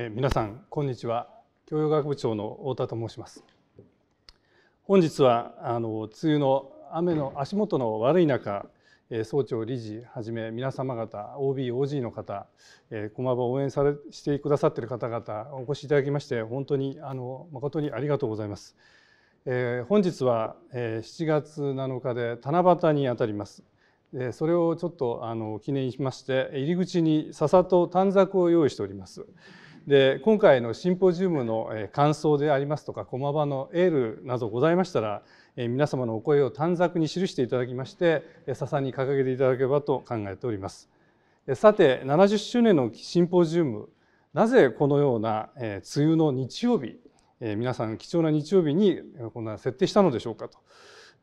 え皆さんこんにちは教養学部長の太田と申します本日はあの梅雨の雨の足元の悪い中総長理事はじめ皆様方 OBOG の方駒場を応援されしてくださっている方々お越しいただきまして本当にあの誠にありがとうございます。えー、本日は、えー、7月7日で七夕にあたります。でそれをちょっとあの記念しまして入り口に笹と短冊を用意しております。で今回のシンポジウムの感想でありますとか駒場のエールなどございましたら皆様のお声を短冊に記していただきまして笹に掲げていただければと考えております。さて70周年のシンポジウムなぜこのような梅雨の日曜日皆さん貴重な日曜日にこんな設定したのでしょうかと。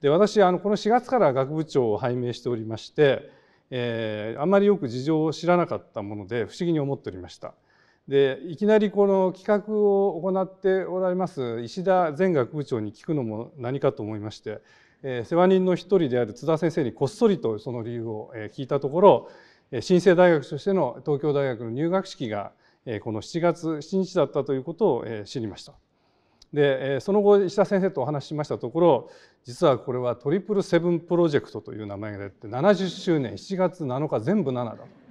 で私あのこの4月から学部長を拝命しておりまして、えー、あんまりよく事情を知らなかったもので不思議に思っておりました。でいきなりこの企画を行っておられます石田前学部長に聞くのも何かと思いまして、えー、世話人の一人である津田先生にこっそりとその理由を聞いたところ新生大学としての東京大学の入学式がこの7月7日だったということを知りました。でその後石田先生とお話ししましたところ実はこれはトリプルセブンプロジェクトという名前が出て70周年7月7日全部7だと。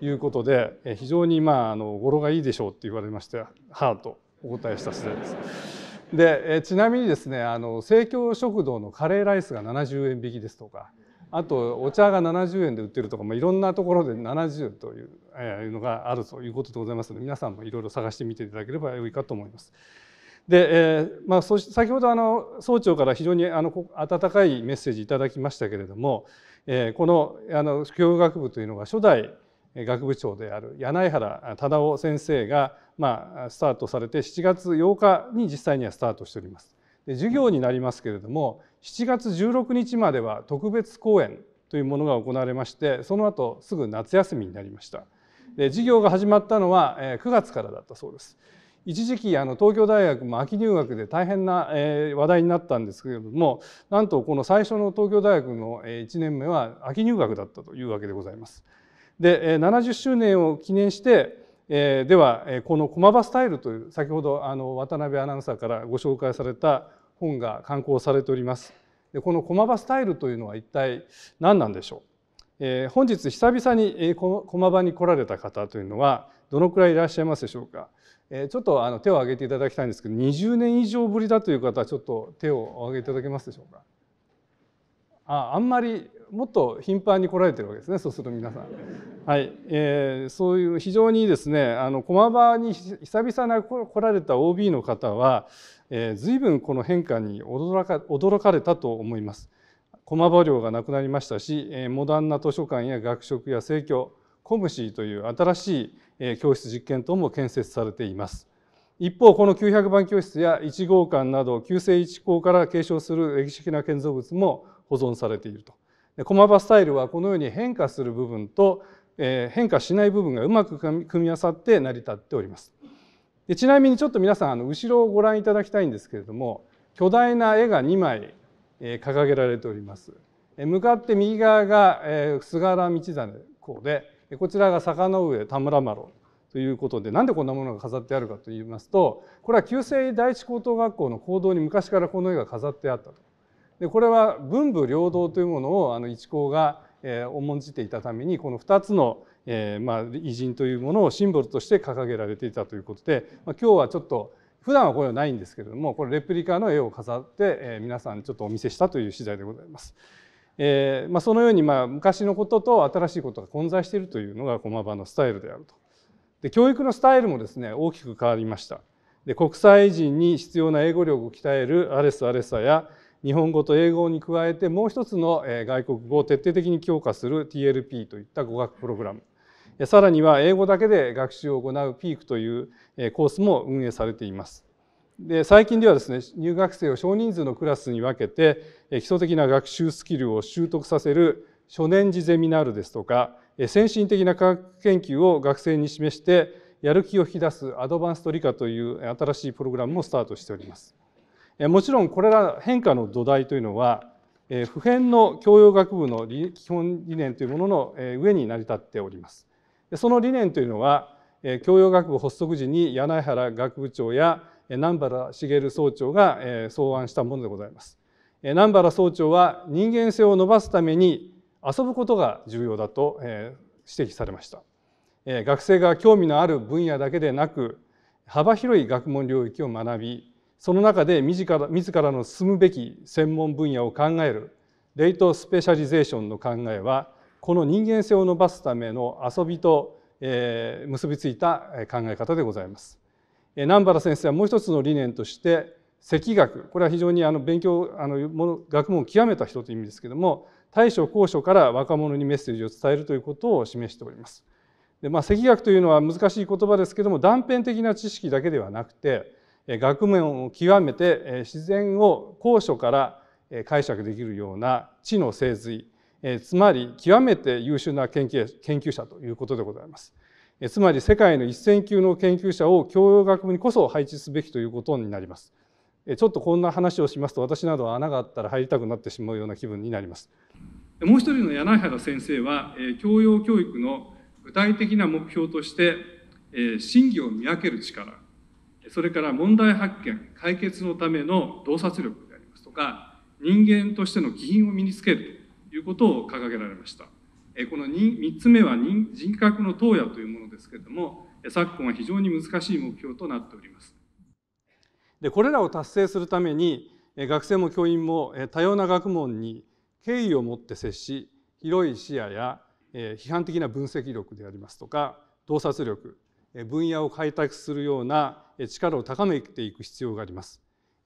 いうことで非常にまああの語呂がいいでしょうって言われまして「はあ」とお答えした次第です。でちなみにですねあの生協食堂のカレーライスが70円引きですとかあとお茶が70円で売ってるとか、まあ、いろんなところで70というのがあるということでございますので皆さんもいろいろ探してみていただければよいかと思います。で、えーまあ、そし先ほどあの総長から非常にあの温かいメッセージいただきましたけれども、えー、このあの教育学部というのが初代学部長である柳原忠夫先生が、まあ、スタートされて7月8日に実際にはスタートしております。で授業になりますけれども7月16日までは特別講演というものが行われましてその後すぐ夏休みになりました。で授業が始まったのは9月からだったそうです。一時期あの東京大学も秋入学で大変な話題になったんですけれどもなんとこの最初の東京大学の1年目は秋入学だったというわけでございます。で70周年を記念してではこの駒場スタイルという先ほどあの渡辺アナウンサーからご紹介された本が刊行されております。でこの駒場スタイルというのは一体何なんでしょう、え本日久々に駒場に来られた方というのはどのくらいいらっしゃいますでしょうか、えちょっとあの手を挙げていただきたいんですけど20年以上ぶりだという方はちょっと手を挙げいただけますでしょうか？ああんまりもっと頻繁に来られてるわけですねそうすると皆さん。はい、えー、そういう非常にですねあの駒場に久々な来られた OB の方は、えー、随分この変化に驚か驚かれたと思います。駒場寮がなくなりましたしえーモダンな図書館や学食や生協コムシーという新しい教室実験等も建設されています。一方この900番教室や1号館など旧制一校から継承する歴史的な建造物も保存されていると。駒場スタイルはこのように変化する部分と、変化しない部分がうまく組み合わさって成り立っております。でちなみにちょっと皆さんあの後ろをご覧いただきたいんですけれども巨大な絵が2枚、掲げられております。向かって右側が、菅原道真公でこちらが坂上田村麻呂ということでなんでこんなものが飾ってあるかといいますとこれは旧制第一高等学校の講堂に昔からこの絵が飾ってあったと。でこれは文武両道というものをあの一行が、えー、重んじていたためにこの2つの、えーまあ、偉人というものをシンボルとして掲げられていたということで、まあ、今日はちょっと普段はこれはないんですけれどもこれレプリカの絵を飾って、えー、皆さんちょっとお見せしたという次第でございます。えーまあ、そのようにまあ昔のことと新しいことが混在しているというのが駒場のスタイルであると。で教育のスタイルもですね大きく変わりました。で国際人に必要な英語力を鍛えるアレス・アレッサや日本語と英語に加えてもう一つの外国語を徹底的に強化する TLP といった語学プログラムさらには英語だけで学習を行う PEAK というコースも運営されています。で最近ではですね入学生を少人数のクラスに分けて基礎的な学習スキルを習得させる初年次ゼミナールですとか先進的な科学研究を学生に示してやる気を引き出すアドバンスト理科という新しいプログラムもスタートしております。もちろんこれら変化の土台というのは普遍の教養学部の基本理念というものの上に成り立っております。その理念というのは教養学部発足時に柳原学部長や南原茂総長が草案したものでございます。南原総長は人間性を伸ばすために遊ぶことが重要だと指摘されました。学生が興味のある分野だけでなく幅広い学問領域を学びその中で自ら自らの進むべき専門分野を考えるレイトスペシャリゼーションの考えはこの人間性を伸ばすための遊びと、えー、結びついた考え方でございます。南原先生はもう一つの理念として赤学これは非常にあの勉強あの学問を極めた人という意味ですけれども大所高所から若者にメッセージを伝えるということを示しております。でまあ、赤学というのは難しい言葉ですけれども断片的な知識だけではなくて学問を極めて自然を高所から解釈できるような知の精髄つまり極めて優秀な研究者ということでございます。つまり世界の一線級の研究者を教養学部にこそ配置すべきということになります。ちょっとこんな話をしますと私などは穴があったら入りたくなってしまうような気分になります。もう一人の柳原先生は教養教育の具体的な目標として真偽を見分ける力それから問題発見解決のための洞察力でありますとか人間としての気品を身につけるということを掲げられました。この3つ目は人格の投野というものですけれども昨今は非常に難しい目標となっております。でこれらを達成するために学生も教員も多様な学問に敬意を持って接し広い視野や批判的な分析力でありますとか洞察力分野を開拓するような力を高めていく必要があります。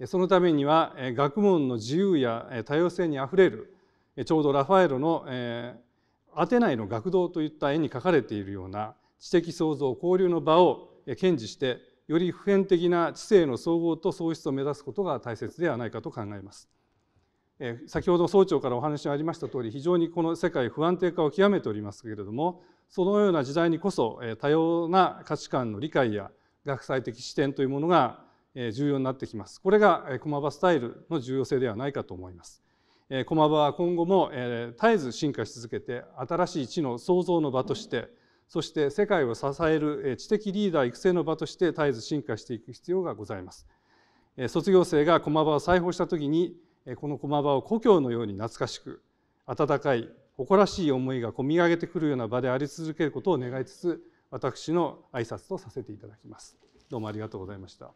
そのためには学問の自由や多様性にあふれるちょうどラファエロの「えアテナイの学童」といった絵に描かれているような知的創造交流の場を堅持してより普遍的な知性の総合と創出を目指すことが大切ではないかと考えます。え先ほど総長からお話がありました通り非常にこの世界不安定化を極めておりますけれどもそのような時代にこそ多様な価値観の理解や学際的視点というものが重要になってきます。これが駒場スタイルの重要性ではないかと思います。駒場は今後も絶えず進化し続けて新しい知の創造の場としてそして世界を支える知的リーダー育成の場として絶えず進化していく必要がございます。卒業生が駒場を裁縫した時にこの駒場を故郷のように懐かしく温かい誇らしい思いがこみ上げてくるような場であり続けることを願いつつ私の挨拶とさせていただきます。どうもありがとうございました。